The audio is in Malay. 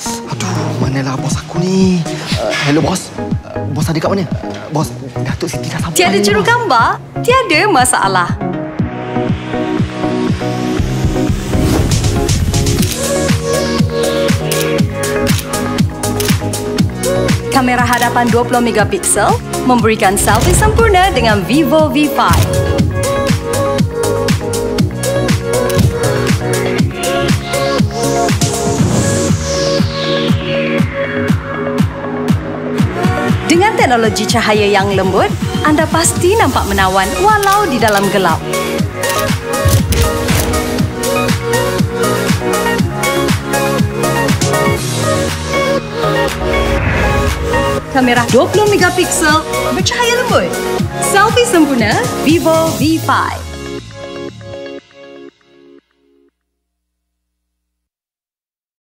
Aduh, manalah bos aku ni? Uh, hello bos. Uh, bos ada kat mana? Uh, bos, Datuk Siti dah sampai. Tiada juru gambar? Tiada masalah. Kamera hadapan 20 megapiksel memberikan selfie sempurna dengan Vivo V5. Dengan teknologi cahaya yang lembut, anda pasti nampak menawan walau di dalam gelap. Kamera 20 megapiksel bercahaya lembut. Selfie sempurna Vivo V5.